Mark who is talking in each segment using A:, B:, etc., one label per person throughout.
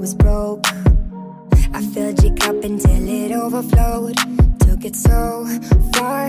A: was broke. I filled your cup until it overflowed. Took it so far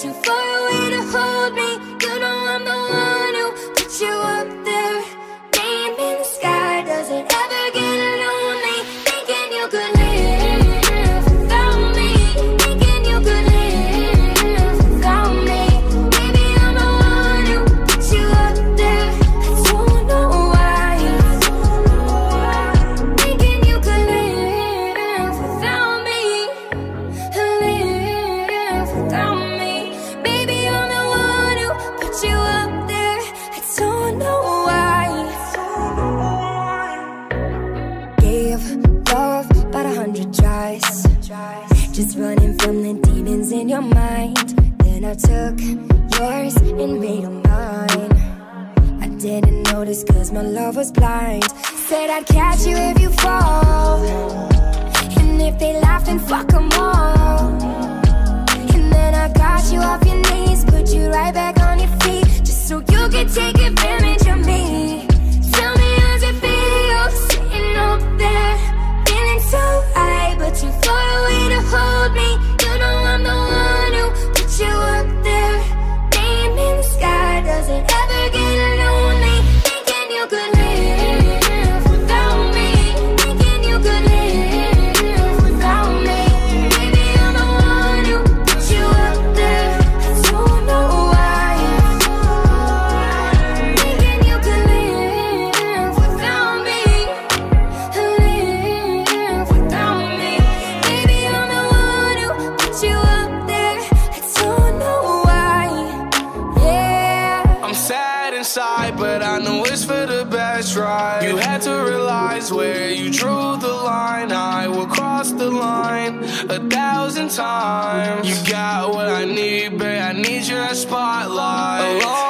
A: too far away. was running from the demons in your mind. Then I took yours and made them mine. I didn't notice cause my love was blind. Said I'd catch you if you fall. And if they laugh then fuck them all. And then I got you off your knees Put you right back on your feet Just so you can take to
B: realize where you drew the line. I will cross the line a thousand times. You got what I need, babe. I need your spotlight.
A: Alone